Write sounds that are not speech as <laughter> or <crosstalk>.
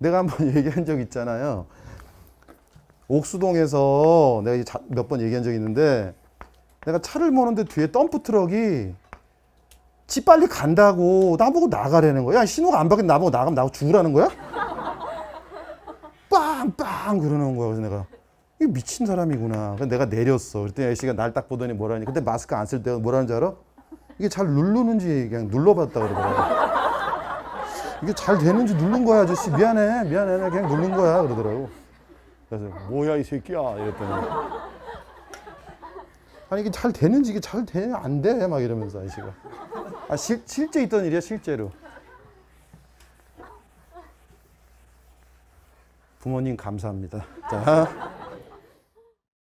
내가 한번 <laughs> 얘기한 적 있잖아요. 옥수동에서 내가 몇 번 얘기한 적 있는데 내가 차를 모는데 뒤에 덤프 트럭이 지 빨리 간다고 나보고 나가라는 거야. 야, 신호가 안 바뀌면 나보고 나가면 나하고 죽으라는 거야? 빵빵 그러는 거야. 그래서 내가 이 미친 사람이구나. 그래서 내가 내렸어. 그랬더니 아저씨가 날 딱 보더니 뭐라니. 근데 마스크 안 쓸 때 뭐라는 줄 알아? 이게 잘 누르는지 그냥 눌러봤다 그러더라고. 이게 잘 되는지 누른 거야 아저씨 미안해 미안해 나 그냥 누른 거야 그러더라고. 그래서 뭐야 이 새끼야 이랬더니 아니 이게 잘 되는지 이게 잘돼안돼 막 이러면서 아저씨가 아 실, 실제 있던 일이야 실제로. 부모님 감사합니다. 자.